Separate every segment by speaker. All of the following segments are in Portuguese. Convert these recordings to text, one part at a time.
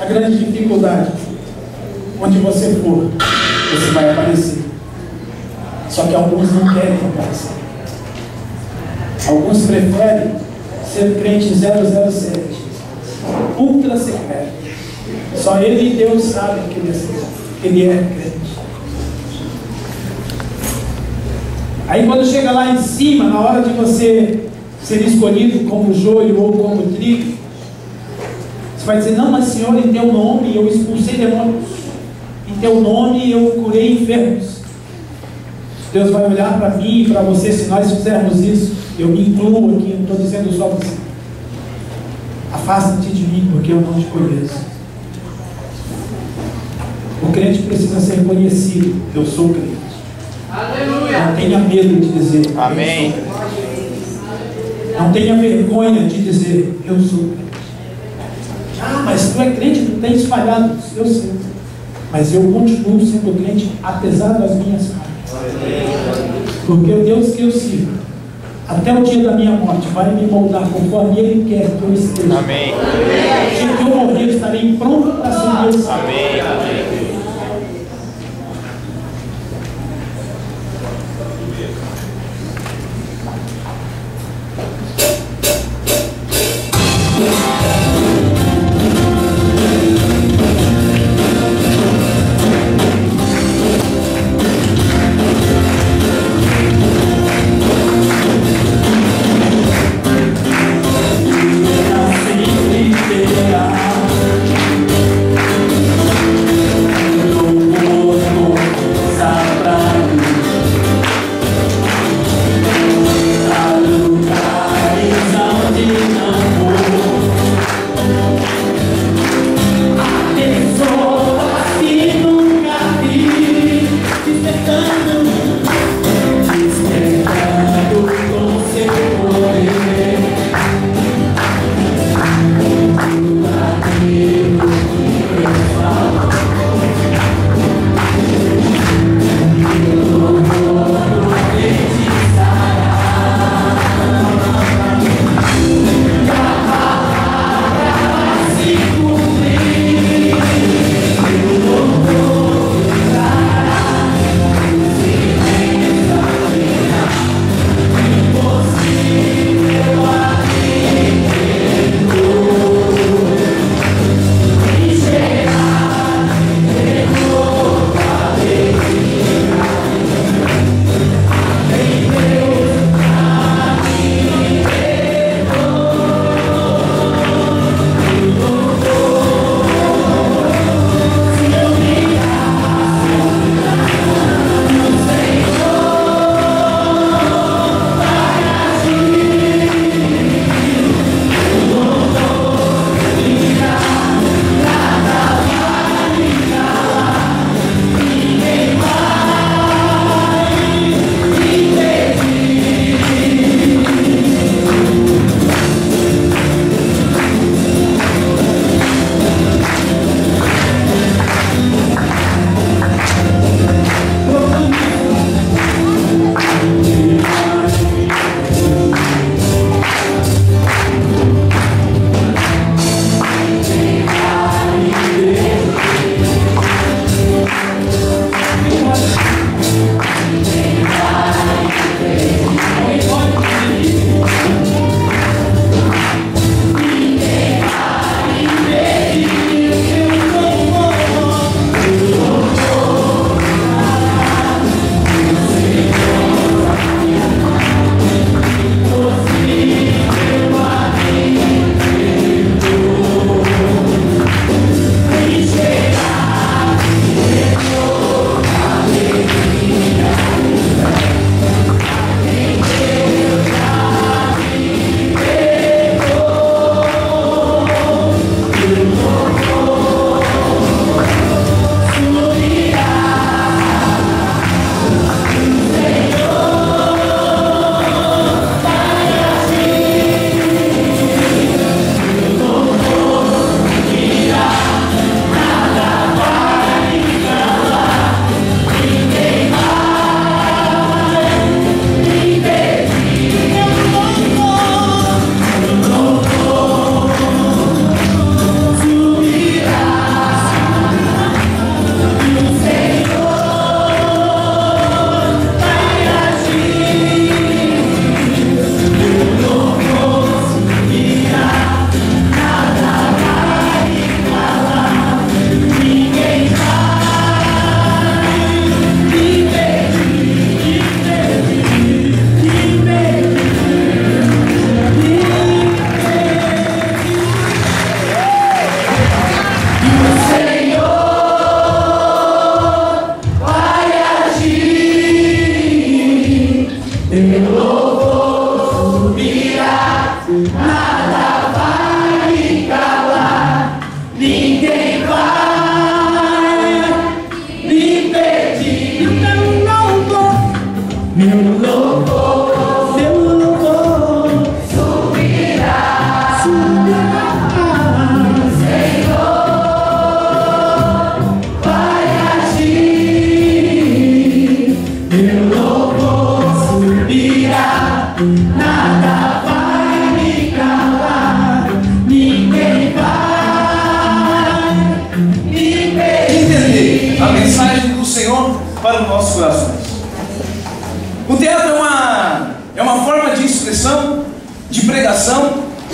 Speaker 1: a grande dificuldade. Onde você for, você vai aparecer. Só que alguns não querem aparecer. Alguns preferem ser crente 007, ultra secreto. Só ele e Deus sabem que ele é, que ele é crente. Aí quando chega lá em cima, na hora de você ser escolhido como joio ou como trigo, você vai dizer, não, mas Senhor, em teu nome eu expulsei demônios, em teu nome eu curei enfermos. Deus vai olhar para mim e para você, se nós fizermos isso, eu me incluo aqui, não estou dizendo só você. Afasta-te de mim, porque eu não te conheço. O crente precisa ser conhecido. Eu sou crente. Aleluia. Não tenha medo de dizer.
Speaker 2: Amém.
Speaker 1: Não tenha vergonha de dizer, eu sou crente. Ah, mas tu é crente, tu tem espalhado. Eu sei. Mas eu continuo sendo crente, apesar das minhas falhas. Porque o Deus que eu sirvo, até o dia da minha morte, vai me moldar conforme Ele quer que eu esteja.
Speaker 2: Amém.
Speaker 1: Que eu morrer, eu estarei pronto para servir o Senhor.
Speaker 2: Amém. Amém.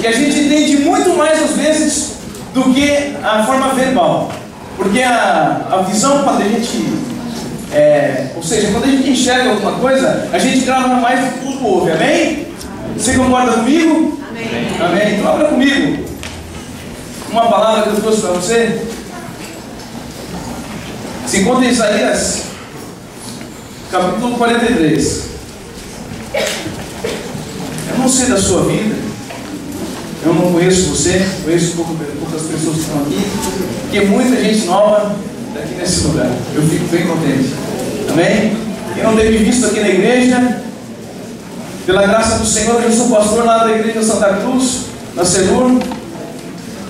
Speaker 2: Que a gente entende muito mais às vezes do que a forma verbal. Porque a, a visão, quando a gente. é, ou seja, quando a gente enxerga alguma coisa, a gente grava mais do que tudo ouve, amém? Você concorda comigo? Amém. Amém. Então abra comigo uma palavra que eu trouxe para você. Se encontra em Isaías, capítulo 43. Eu não sei da sua vida, eu não conheço você, conheço poucas pessoas que estão aqui, porque muita gente nova daqui nesse lugar. Eu fico bem contente. Amém? Quem não tem me visto aqui na igreja, pela graça do Senhor, eu sou pastor lá da igreja Santa Cruz, na Selur,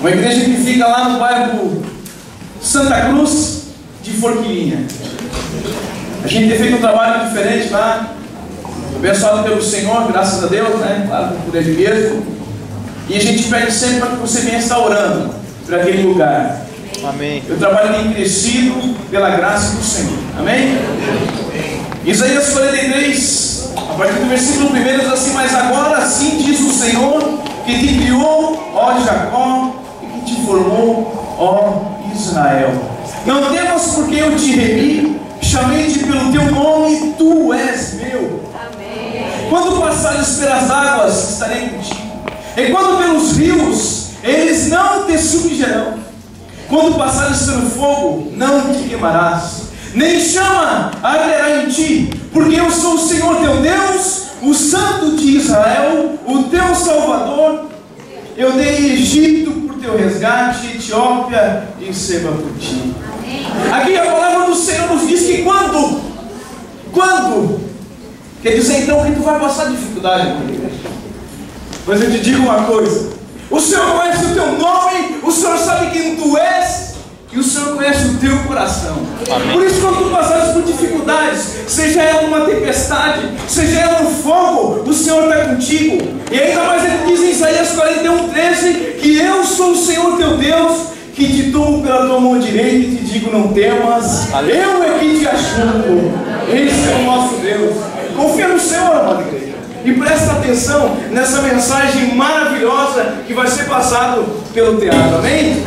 Speaker 2: uma igreja que fica lá no bairro Santa Cruz de Forquilinha. A gente tem feito um trabalho diferente lá, abençoado pelo Senhor, graças a Deus, né? Claro, por Ele mesmo. E a gente pede sempre para que você venha estar orando por aquele lugar.
Speaker 3: Amém.
Speaker 2: O trabalho tem crescido pela graça do Senhor. Amém? Isaías 43, a partir do versículo 1 diz assim: Mas agora sim diz o Senhor, que te criou, ó Jacó, e que te formou, ó Israel. Não temas, porque eu te remi, chamei-te pelo teu nome, tu és meu. Quando passares pelas águas, estarei contigo. E quando pelos rios, eles não te submergerão. Quando passares pelo fogo, não te queimarás, nem chama arderá em ti, porque eu sou o Senhor teu Deus, o Santo de Israel, o teu Salvador. Eu dei Egito por teu resgate, Etiópia e Seba por ti. Aqui a palavra do Senhor nos diz que quando, quando, quer dizer então que tu vai passar dificuldade, meu amigo. Mas eu te digo uma coisa: o Senhor conhece o teu nome, o Senhor sabe quem tu és, e o Senhor conhece o teu coração. Por isso, quando tu passares por dificuldades, seja ela numa tempestade, seja ela no fogo, o Senhor está contigo. E ainda mais ele diz em Isaías 41, 13: que eu sou o Senhor teu Deus, que te tomo pela tua mão direita e te digo: não temas, eu é que te ajudo. Esse é o nosso Deus. Confia no Senhor, amada igreja. E presta atenção nessa mensagem maravilhosa que vai ser passado pelo teatro, amém?